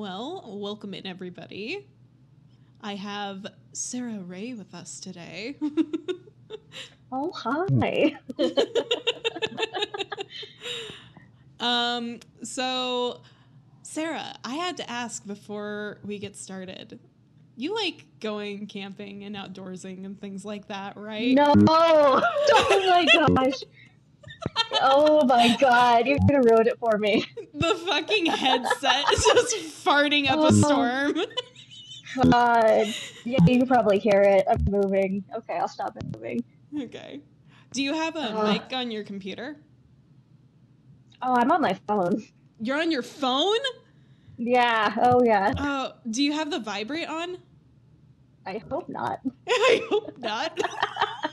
welcome in everybody. I have Sarah Ray with us today. Oh, hi. um, so, Sarah, I had to ask before we get started. You like going camping and outdoorsing and things like that, right? No. Oh my gosh. Oh my god. You're to ruin it for me. The fucking headset is just farting up a Oh. storm. God. Yeah, you can probably hear it. I'm moving. Okay, I'll stop moving. Okay. Do you have a Ugh. mic on your computer? Oh, I'm on my phone. You're on your phone? Yeah. Oh, yeah. Oh, do you have the vibrate on? I hope not. I hope not.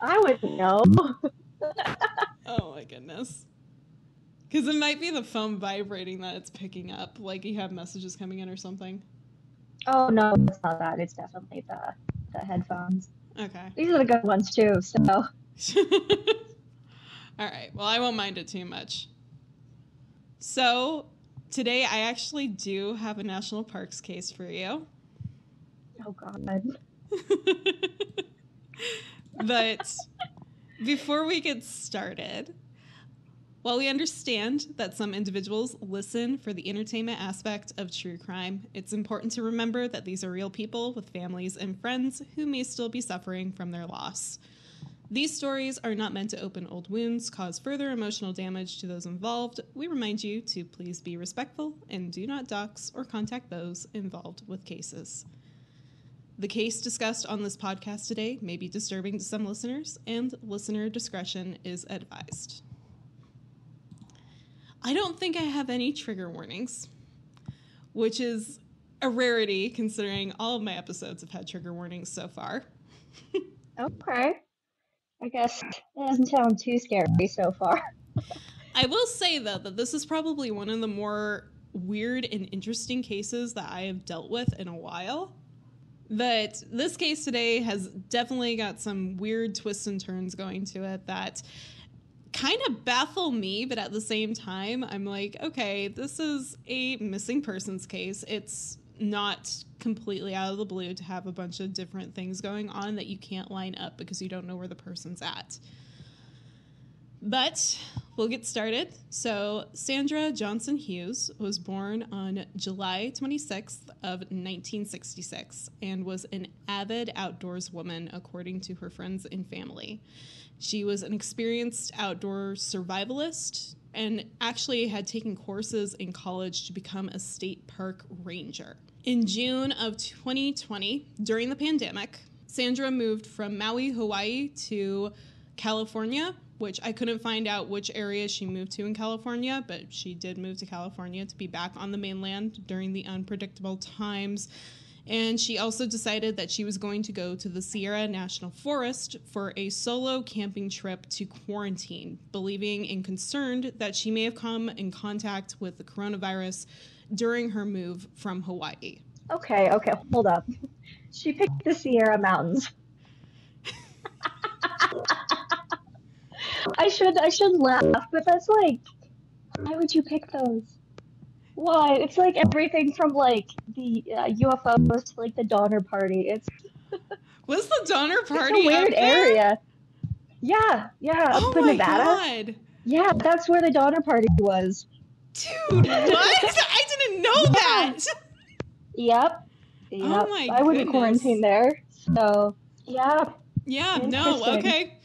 I wouldn't know. oh my goodness. Because it might be the phone vibrating that it's picking up, like you have messages coming in or something. Oh, no, it's not that. It's definitely the, the headphones. Okay. These are the good ones, too. So, All right. Well, I won't mind it too much. So, today I actually do have a national parks case for you. oh, God. But before we get started, while we understand that some individuals listen for the entertainment aspect of true crime, it's important to remember that these are real people with families and friends who may still be suffering from their loss. These stories are not meant to open old wounds, cause further emotional damage to those involved. We remind you to please be respectful and do not dox or contact those involved with cases. The case discussed on this podcast today may be disturbing to some listeners, and listener discretion is advised. I don't think I have any trigger warnings, which is a rarity considering all of my episodes have had trigger warnings so far. Okay. I guess it doesn't sound too scary so far. I will say, though, that this is probably one of the more weird and interesting cases that I have dealt with in a while. That this case today has definitely got some weird twists and turns going to it that kind of baffle me, but at the same time, I'm like, okay, this is a missing persons case. It's not completely out of the blue to have a bunch of different things going on that you can't line up because you don't know where the person's at. But we'll get started. So, Sandra Johnson Hughes was born on July 26th of 1966 and was an avid outdoors woman according to her friends and family. She was an experienced outdoor survivalist and actually had taken courses in college to become a state park ranger. In June of 2020, during the pandemic, Sandra moved from Maui, Hawaii to California, which I couldn't find out which area she moved to in California, but she did move to California to be back on the mainland during the unpredictable times. And she also decided that she was going to go to the Sierra National Forest for a solo camping trip to quarantine, believing and concerned that she may have come in contact with the coronavirus during her move from Hawaii. Okay, okay, hold up. She picked the Sierra Mountains. I should I should laugh, but that's like, why would you pick those? Why? It's like everything from like the uh, UFOs to like the Donner Party. It's, Was the Donner Party it's a weird area. Yeah, yeah, Oh up in Nevada. god, Yeah, that's where the Donner Party was. dude! What? I didn't know that. Yep. Yep. Oh my god. I wouldn't goodness. quarantine there. So yeah, Yeah, no, okay.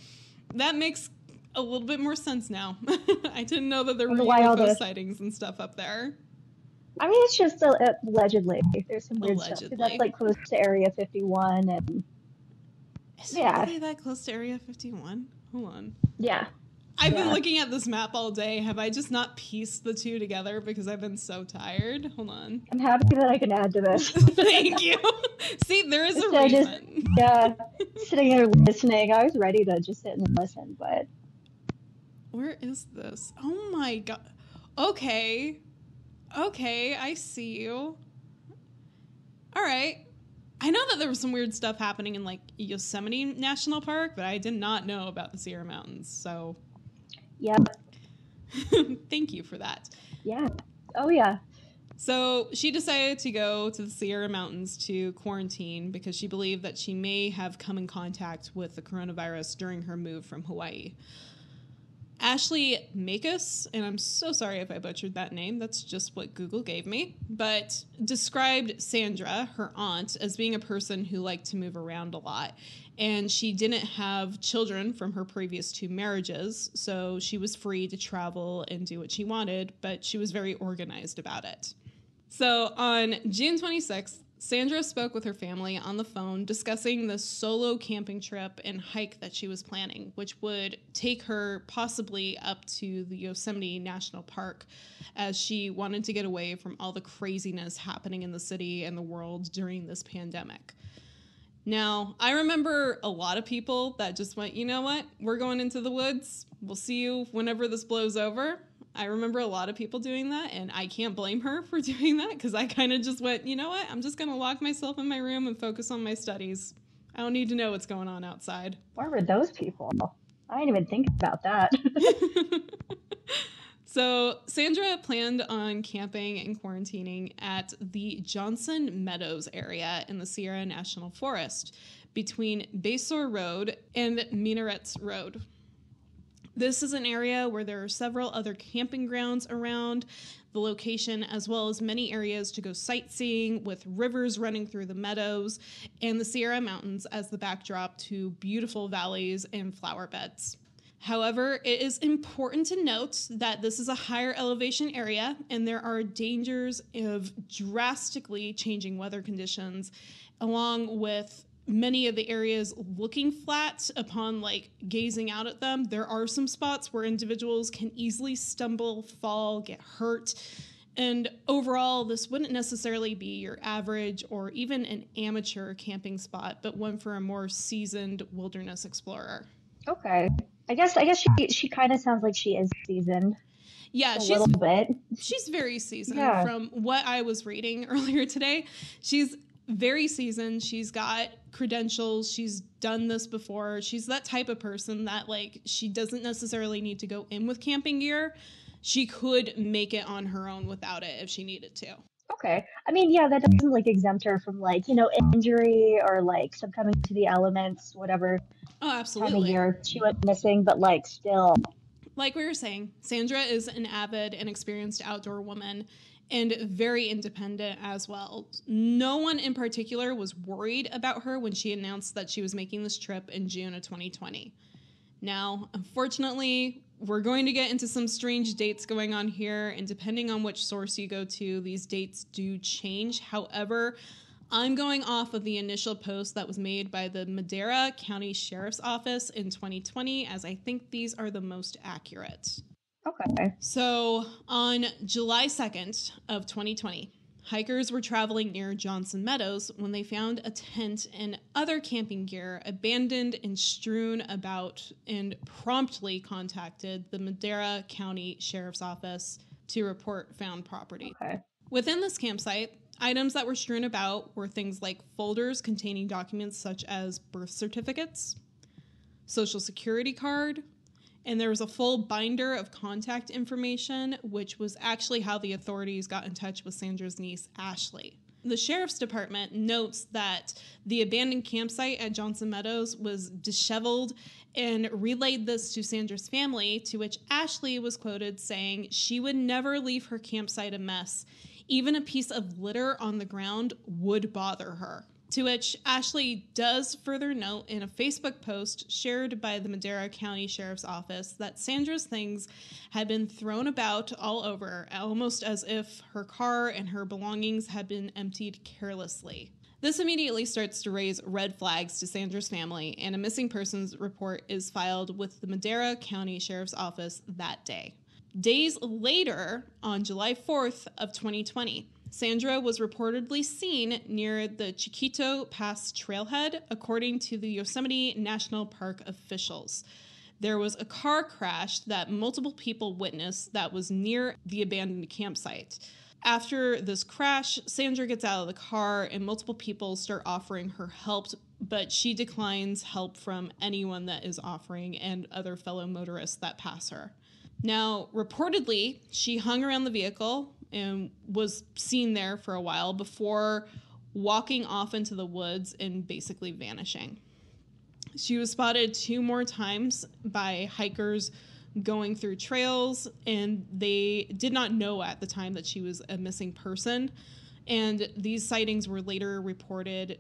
That makes a little bit more sense now. I didn't know that there were UFO sightings and stuff up there. I mean it's just uh, allegedly. There's some weird stuff. Allegedly. That's like close to Area 51, and Is Yeah. really that close to Area 51? Hold on. yeah. I've been looking at this map all day. Have I just not pieced the two together because I've been so tired? Hold on. I'm happy that I can add to this. Thank you. See, there is a So I just- reason. yeah, sitting there listening, I was ready to just sit and listen, but Where is this? Oh my god. Okay. Okay, I see you. All right. I know that there was some weird stuff happening in like Yosemite National Park, but I did not know about the Sierra Mountains. So yeah, thank you for that. yeah. Oh yeah. So she decided to go to the Sierra Mountains to quarantine because she believed that she may have come in contact with the coronavirus during her move from Hawaii. Ashley Makis, and I'm so sorry if I butchered that name, that's just what Google gave me, but described Sandra, her aunt, as being a person who liked to move around a lot. And she didn't have children from her previous two marriages, so she was free to travel and do what she wanted, but she was very organized about it. So on June 26th, Sandra spoke with her family on the phone discussing the solo camping trip and hike that she was planning, which would take her possibly up to the Yosemite National Park as she wanted to get away from all the craziness happening in the city and the world during this pandemic. Now, I remember a lot of people that just went, you know what, we're going into the woods. We'll see you whenever this blows over. I remember a lot of people doing that, and I can't blame her for doing that because I kind of just went, you know what? I'm just going to lock myself in my room and focus on my studies. I don't need to know what's going on outside. Where were those people? I didn't even think about that. so, Sandra planned on camping and quarantining at the Johnson Meadows area in the Sierra National Forest between Basore Road and Minarets Road. This is an area where there are several other camping grounds around the location, as well as many areas to go sightseeing with rivers running through the meadows and the Sierra Mountains as the backdrop to beautiful valleys and flower beds. However, it is important to note that this is a higher elevation area and there are dangers of drastically changing weather conditions, along with many of the areas looking flat upon like gazing out at them there are some spots where individuals can easily stumble fall get hurt and overall this wouldn't necessarily be your average or even an amateur camping spot but one for a more seasoned wilderness explorer okay i guess i guess she she kind of sounds like she is seasoned yeah, a she's little bit. she's very seasoned Yeah. from what I was reading earlier today. She's very seasoned. She's got credentials. She's done this before. She's that type of person that like she doesn't necessarily need to go in with camping gear. She could make it on her own without it if she needed to. Okay. I mean, yeah, that doesn't like exempt her from like, you know, injury or like succumbing to the elements, whatever Oh, time of absolutely. year she went missing, but like still. like we were saying, Sandra is an avid and experienced outdoor woman and very independent as well. No one in particular was worried about her when she announced that she was making this trip in June of 2020. Now, unfortunately, we're going to get into some strange dates going on here, and depending on which source you go to, these dates do change. However, I'm going off of the initial post that was made by the Madera County Sheriff's Office in 2020, as I think these are the most accurate. Okay. So, on July 2nd of 2020, hikers were traveling near Johnson Meadows when they found a tent and other camping gear abandoned and strewn about and promptly contacted the Madera County Sheriff's Office to report found property. Okay. Within this campsite, items that were strewn about were things like folders containing documents such as birth certificates, social security card, and there was a full binder of contact information, which was actually how the authorities got in touch with Sandra's niece, Ashley. The sheriff's department notes that the abandoned campsite at Johnson Meadows was disheveled and relayed this to Sandra's family, to which Ashley was quoted saying she would never leave her campsite a mess. Even a piece of litter on the ground would bother her. To which Ashley does further note in a Facebook post shared by the Madera County Sheriff's Office that Sandra's things had been thrown about all over, almost as if her car and her belongings had been emptied carelessly. This immediately starts to raise red flags to Sandra's family, and a missing persons report is filed with the Madera County Sheriff's Office that day. Days later, on July 4th of 2020, Sandra was reportedly seen near the Chiquito Pass trailhead, according to the Yosemite National Park officials. There was a car crash that multiple people witnessed that was near the abandoned campsite. After this crash, Sandra gets out of the car and multiple people start offering her help, but she declines help from anyone that is offering and other fellow motorists that pass her. Now, reportedly, she hung around the vehicle and was seen there for a while before walking off into the woods and basically vanishing. She was spotted two more times by hikers going through trails, and they did not know at the time that she was a missing person. And these sightings were later reported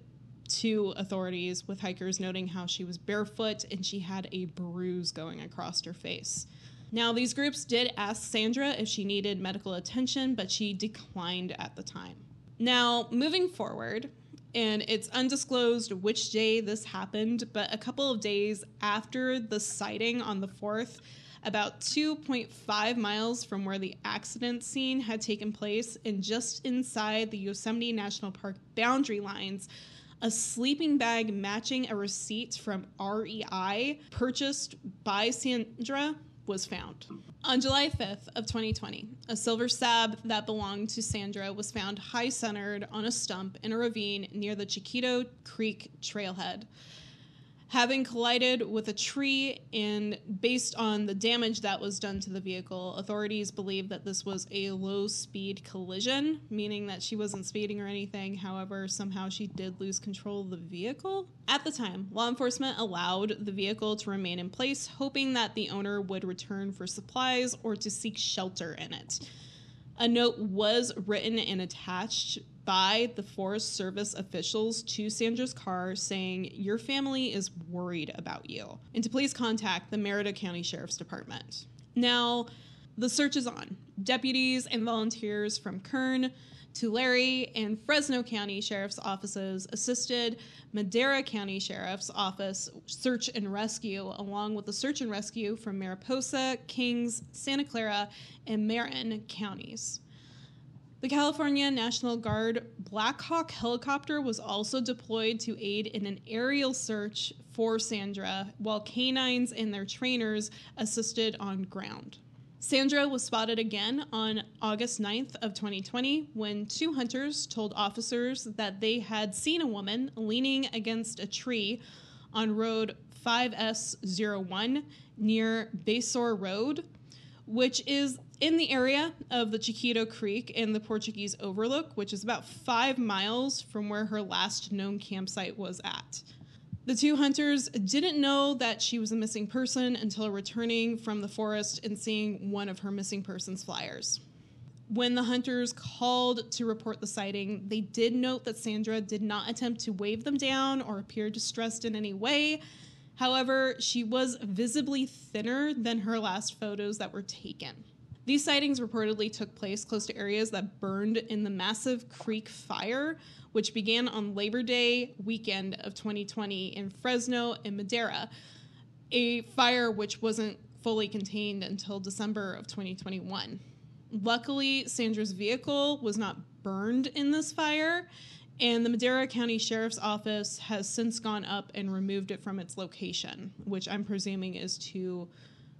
to authorities, with hikers noting how she was barefoot and she had a bruise going across her face. Now, these groups did ask Sandra if she needed medical attention, but she declined at the time. Now, moving forward, and it's undisclosed which day this happened, but a couple of days after the sighting on the 4th, about 2.5 miles from where the accident scene had taken place, and just inside the Yosemite National Park boundary lines, a sleeping bag matching a receipt from REI purchased by Sandra was found. On July 5th of 2020, a silver Saab that belonged to Sandra was found high centered on a stump in a ravine near the Chiquito Creek trailhead having collided with a tree and based on the damage that was done to the vehicle authorities believe that this was a low speed collision meaning that she wasn't speeding or anything. However somehow she did lose control of the vehicle. At the time law enforcement allowed the vehicle to remain in place hoping that the owner would return for supplies or to seek shelter in it. A note was written and attached by the Forest Service officials to Sandra's car saying, Your family is worried about you, and to please contact the Madera County Sheriff's Department. Now, the search is on. Deputies and volunteers from Kern, Tulare, and Fresno County Sheriff's Offices assisted Madera County Sheriff's Office search and rescue, along with the search and rescue from Mariposa, Kings, Santa Clara, and Marin counties. The California National Guard Black Hawk helicopter was also deployed to aid in an aerial search for Sandra, while canines and their trainers assisted on ground. Sandra was spotted again on August 9th of 2020 when two hunters told officers that they had seen a woman leaning against a tree on road 5S01 near Basore Road, which is in the area of the Chiquito Creek and the Portuguese Overlook, which is about five miles from where her last known campsite was at. The two hunters didn't know that she was a missing person until returning from the forest and seeing one of her missing persons flyers. When the hunters called to report the sighting, they did note that Sandra did not attempt to wave them down or appear distressed in any way. However, she was visibly thinner than her last photos that were taken. These sightings reportedly took place close to areas that burned in the massive creek fire, which began on Labor Day weekend of 2020 in Fresno and Madera, a fire which wasn't fully contained until December of 2021. Luckily, Sandra's vehicle was not burned in this fire, and the Madera County Sheriff's Office has since gone up and removed it from its location, which I'm presuming is to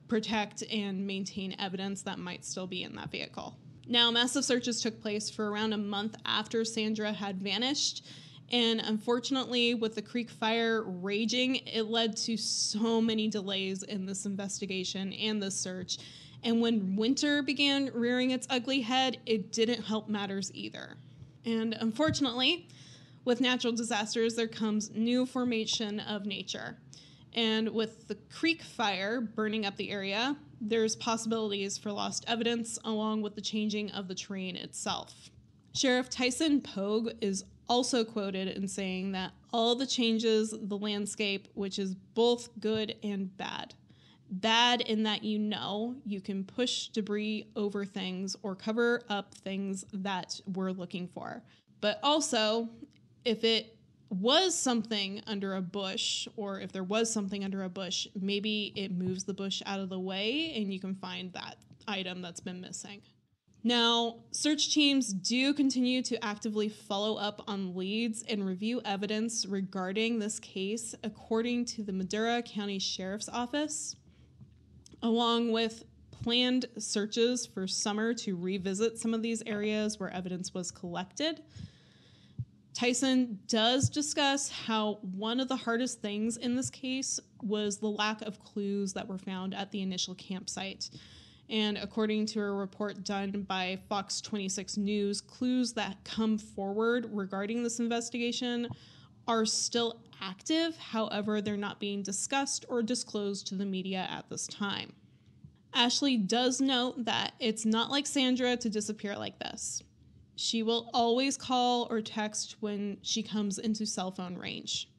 protect and maintain evidence that might still be in that vehicle. Now, massive searches took place for around a month after Sandra had vanished. And unfortunately, with the creek fire raging, it led to so many delays in this investigation and this search. And when winter began rearing its ugly head, it didn't help matters either. And unfortunately, with natural disasters, there comes new formation of nature. And with the creek fire burning up the area, there's possibilities for lost evidence along with the changing of the terrain itself. Sheriff Tyson Pogue is also quoted in saying that all the changes the landscape, which is both good and bad. Bad in that you know you can push debris over things or cover up things that we're looking for. But also, if it was something under a bush, or if there was something under a bush, maybe it moves the bush out of the way and you can find that item that's been missing. Now, search teams do continue to actively follow up on leads and review evidence regarding this case, according to the Madera County Sheriff's Office, along with planned searches for summer to revisit some of these areas where evidence was collected Tyson does discuss how one of the hardest things in this case was the lack of clues that were found at the initial campsite. And according to a report done by Fox 26 News, clues that come forward regarding this investigation are still active. However, they're not being discussed or disclosed to the media at this time. Ashley does note that it's not like Sandra to disappear like this. She will always call or text when she comes into cell phone range.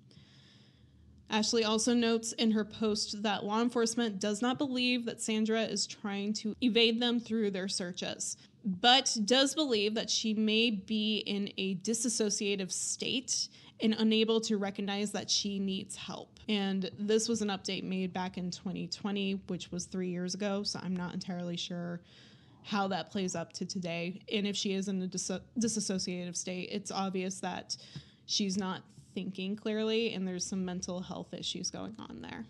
Ashley also notes in her post that law enforcement does not believe that Sandra is trying to evade them through their searches, but does believe that she may be in a disassociative state and unable to recognize that she needs help. And this was an update made back in 2020, which was three years ago, so I'm not entirely sure how that plays up to today. And if she is in a dis- disassociative state, it's obvious that she's not thinking clearly and there's some mental health issues going on there.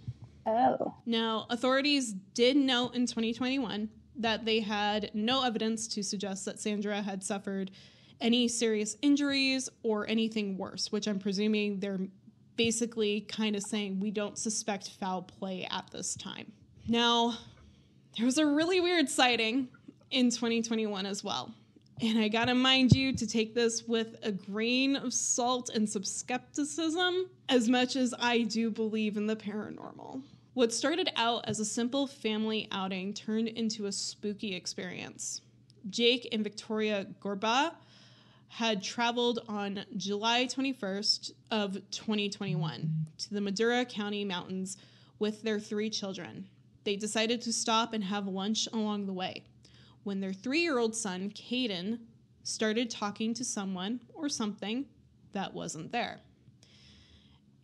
Oh. Now, authorities did note in 2021 that they had no evidence to suggest that Sandra had suffered any serious injuries or anything worse, which I'm presuming they're basically kind of saying we don't suspect foul play at this time. Now, there was a really weird sighting in 2021 as well. And I gotta mind you to take this with a grain of salt and some skepticism, as much as I do believe in the paranormal. What started out as a simple family outing turned into a spooky experience. Jake and Victoria Gorba had traveled on July 21st of 2021 to the Madera County Mountains with their three children. They decided to stop and have lunch along the way when their three year old son, Caden, started talking to someone or something that wasn't there.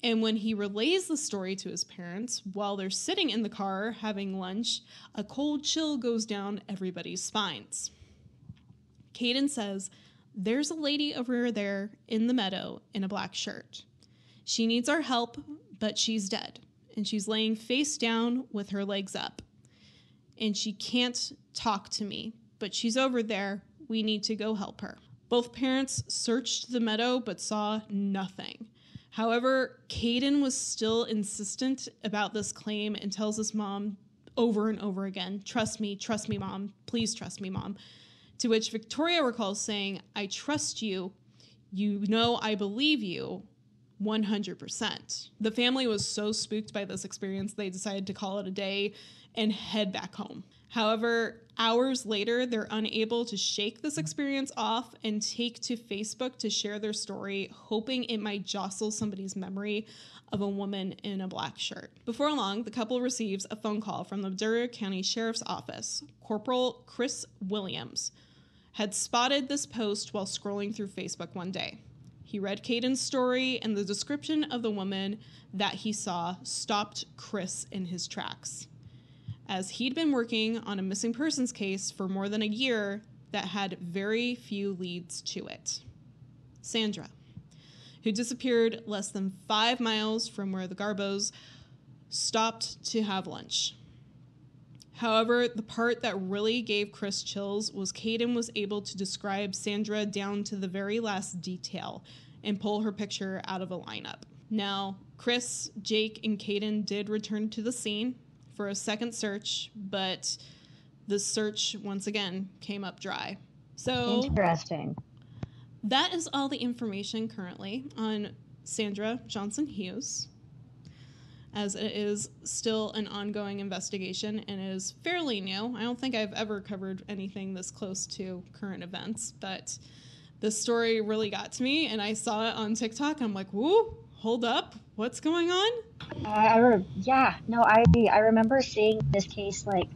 And when he relays the story to his parents while they're sitting in the car having lunch, a cold chill goes down everybody's spines. Caden says, There's a lady over there in the meadow in a black shirt. She needs our help, but she's dead. And she's laying face down with her legs up and she can't talk to me, but she's over there. We need to go help her. Both parents searched the meadow but saw nothing. However, Caden was still insistent about this claim and tells his mom over and over again, Trust me, trust me, mom. Please trust me, mom. To which Victoria recalls saying, I trust you. You know I believe you. 100%. The family was so spooked by this experience, they decided to call it a day and head back home. However, hours later, they're unable to shake this experience off and take to Facebook to share their story, hoping it might jostle somebody's memory of a woman in a black shirt. Before long, the couple receives a phone call from the Madera County Sheriff's Office. Corporal Chris Williams had spotted this post while scrolling through Facebook one day. He read Caden's story, and the description of the woman that he saw stopped Chris in his tracks as he'd been working on a missing persons case for more than a year that had very few leads to it. Sandra, who disappeared less than five miles from where the Garbos stopped to have lunch. However, the part that really gave Chris chills was Caden was able to describe Sandra down to the very last detail and pull her picture out of a lineup. Now, Chris, Jake, and Caden did return to the scene for a second search, but the search once again came up dry. So interesting. That is all the information currently on Sandra Johnson Hughes, as it is still an ongoing investigation and is fairly new. I don't think I've ever covered anything this close to current events, but this story really got to me, and I saw it on TikTok. I'm like, whoa, hold up, what's going on? Uh, I re- yeah, no, I I remember seeing this case like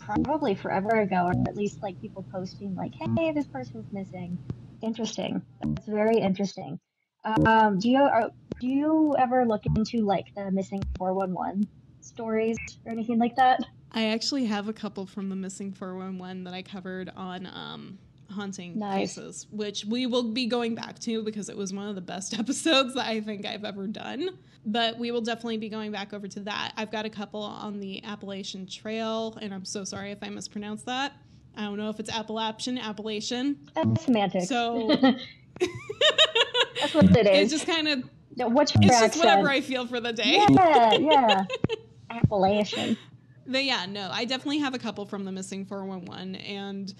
probably forever ago, or at least like people posting like, "Hey, this person's missing." Interesting. That's very interesting. Um, do you are, do you ever look into like the missing four one one stories or anything like that? I actually have a couple from the missing four one one that I covered on um, haunting Nice. cases, which we will be going back to because it was one of the best episodes that I think I've ever done. But we will definitely be going back over to that. I've got a couple on the Appalachian Trail, and I'm so sorry if I mispronounced that. I don't know if it's Appalachian, Appalachian. That's semantics. So that's what it it is. just kind of What's your it's just whatever I feel for the day. Yeah, yeah. Appalachian. But yeah, no, I definitely have a couple from the missing 411 and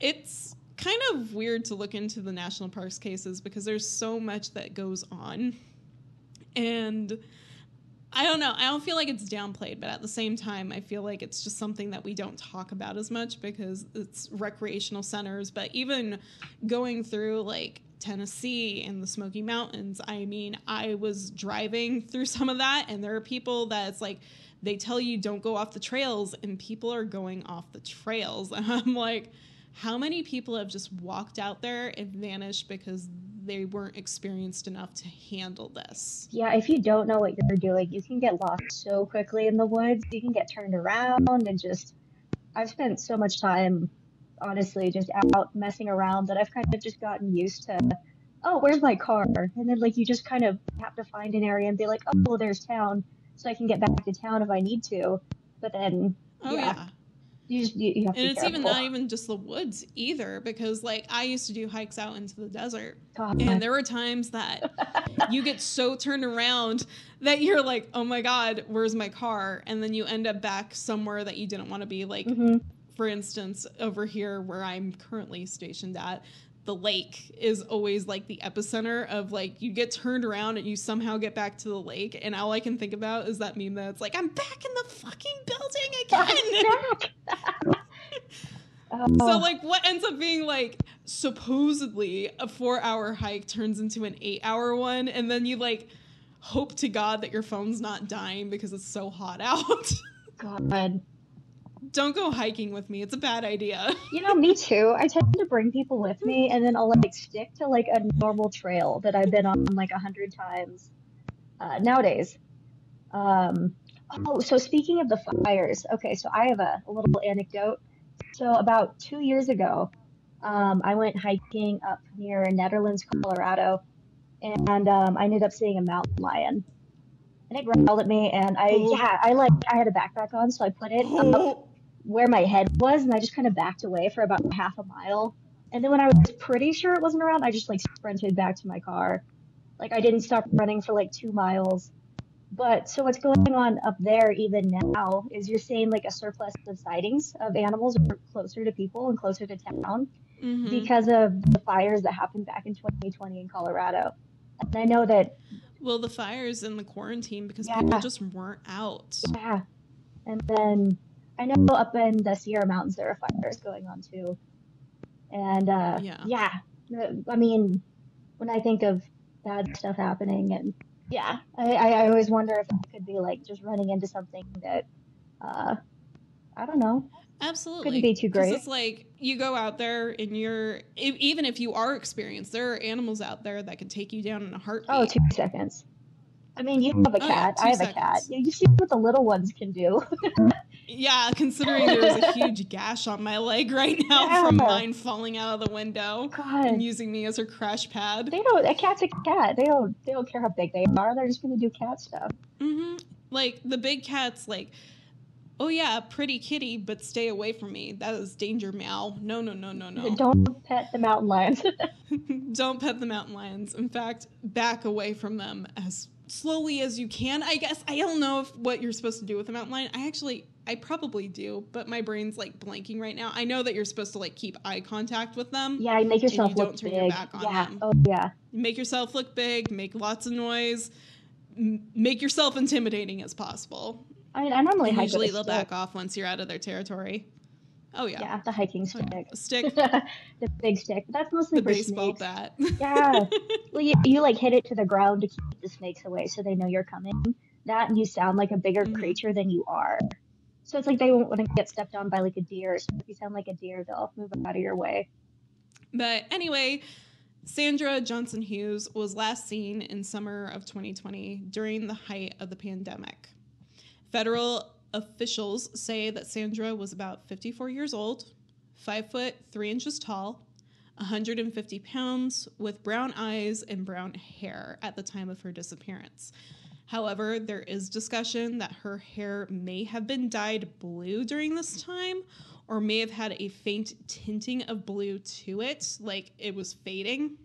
it's kind of weird to look into the national parks cases because there's so much that goes on. And I don't know, I don't feel like it's downplayed, but at the same time, I feel like it's just something that we don't talk about as much because it's recreational centers. But even going through like Tennessee and the Smoky Mountains, I mean, I was driving through some of that, and there are people that it's like, they tell you don't go off the trails, and people are going off the trails. And I'm like, how many people have just walked out there and vanished because they weren't experienced enough to handle this? Yeah, if you don't know what you're doing, you can get lost so quickly in the woods. You can get turned around and just. I've spent so much time, honestly, just out messing around that I've kind of just gotten used to. Oh, where's my car? And then like you just kind of have to find an area and be like, oh, well, there's town, so I can get back to town if I need to. But then, Oh yeah, yeah. you just you, you have to And it's even not even just the woods either, because like I used to do hikes out into the desert. God. And there were times that you get so turned around that you're like, oh my God, where's my car? And then you end up back somewhere that you didn't want to be. Like, Mhm. For instance, over here where I'm currently stationed at, the lake is always like the epicenter of like you get turned around and you somehow get back to the lake. And all I can think about is that meme that's like, I'm back in the fucking building again. Oh, So like what ends up being like supposedly a 4-hour hike turns into an 8-hour one and then you like hope to god that your phone's not dying because it's so hot out. God. Don't go hiking with me. It's a bad idea. You know, me too. I tend to bring people with me, and then I'll like stick to like a normal trail that I've been on like a hundred times uh, nowadays. Um, oh, so speaking of the fires, okay, so I have a, a little anecdote. So about two years ago, um, I went hiking up near Netherlands, Colorado, and um, I ended up seeing a mountain lion. And it growled at me, and I Oh. yeah, I like I had a backpack on, so I put it up where my head was and I just kind of backed away for about half a mile. And then when I was pretty sure it wasn't around, I just like sprinted back to my car. Like I didn't stop running for like two miles. But so what's going on up there even now is you're seeing like a surplus of sightings of animals closer to people and closer to town Mhm. because of the fires that happened back in 2020 in Colorado. And I know that Well, the fires and the quarantine because Yeah. people just weren't out. Yeah. And then I know up in the Sierra Mountains there are fires going on too. And uh, Yeah. yeah. I mean, when I think of bad stuff happening, and yeah, I, I I always wonder if it could be like just running into something that, uh, I don't know. Absolutely. Couldn't be too great. It's like you go out there and you're e- even if you are experienced, there are animals out there that can take you down in a heartbeat. Oh, two seconds. I mean, you have a Oh, yeah, cat. I have a cat. You you see what the little ones can do. Yeah, considering there's a huge gash on my leg right now from mine falling out of the window God, and using me as her crash pad. they don't. A cat's a cat. They don't. They don't care how big they are. They're just gonna do cat stuff. hmm Like the big cat's like, oh yeah, pretty kitty, but stay away from me. That is danger, meow. No, no, no, no, no. Don't pet the mountain lions. Don't pet the mountain lions. In fact, back away from them as slowly as you can. I guess I don't know if what you're supposed to do with a mountain lion. I actually I probably do, but my brain's like blanking right now. I know that you're supposed to like keep eye contact with them. yeah, make yourself you look don't turn your big. back on yeah. them. Oh yeah. Make yourself look big, make lots of noise, m- make yourself intimidating as possible. I mean, I normally And hike usually they'll stick. back off once you're out of their territory. Oh yeah. Yeah, the hiking Oh, yeah. stick. Stick, the big stick. That's mostly the for baseball snakes. bat. Yeah. Well, you, you like hit it to the ground to keep the snakes away, so they know you're coming. That and you sound like a bigger Mhm. creature than you are. So it's like they won't want to get stepped on by like a deer. So if you sound like a deer, they'll move out of your way. But anyway, Sandra Johnson Hughes was last seen in summer of 2020 during the height of the pandemic. Federal officials say that Sandra was about 54 years old, 5 foot 3 inches tall, 150 pounds, with brown eyes and brown hair at the time of her disappearance. However, there is discussion that her hair may have been dyed blue during this time or may have had a faint tinting of blue to it, like it was fading.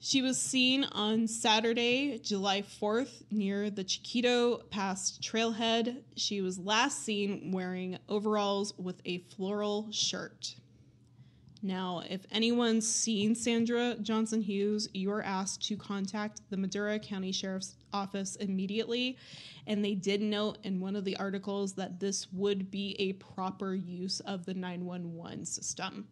She was seen on Saturday, July 4th, near the Chiquito Pass trailhead. She was last seen wearing overalls with a floral shirt. Now, if anyone's seen Sandra Johnson Hughes, you are asked to contact the Madera County Sheriff's Office immediately. And they did note in one of the articles that this would be a proper use of the 911 system.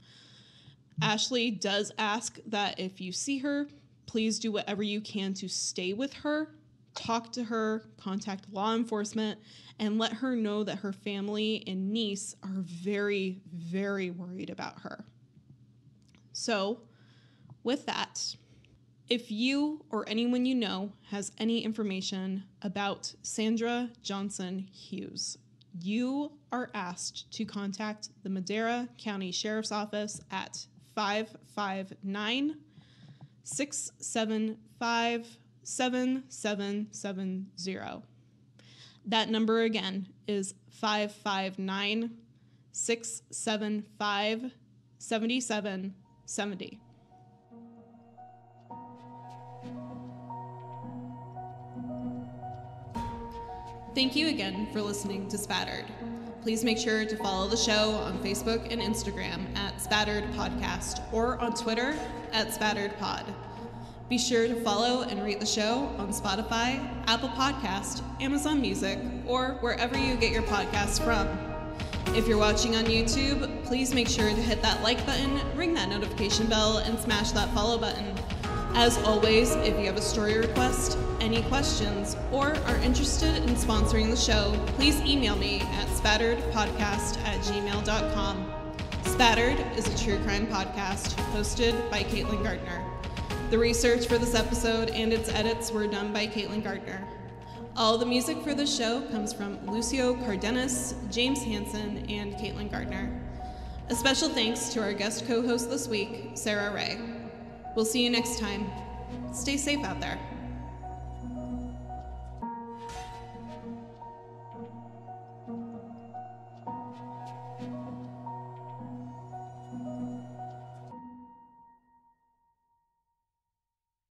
Ashley does ask that if you see her, please do whatever you can to stay with her, talk to her, contact law enforcement, and let her know that her family and niece are very, very worried about her. So, with that, if you or anyone you know has any information about Sandra Johnson Hughes, you are asked to contact the Madera County Sheriff's Office at 559 675 7770. That number again is 559 675 7770. Thank you again for listening to Spattered. Please make sure to follow the show on Facebook and Instagram at Spattered Podcast or on Twitter at Spattered Pod. Be sure to follow and rate the show on Spotify, Apple Podcast, Amazon Music, or wherever you get your podcasts from. If you're watching on YouTube, please make sure to hit that like button, ring that notification bell, and smash that follow button. As always, if you have a story request, any questions, or are interested in sponsoring the show, please email me at spatteredpodcast at gmail.com. Spattered is a true crime podcast hosted by Caitlin Gardner. The research for this episode and its edits were done by Caitlin Gardner. All the music for the show comes from Lucio Cardenas, James Hanson, and Caitlin Gardner. A special thanks to our guest co host this week, Sarah Ray. We'll see you next time. Stay safe out there.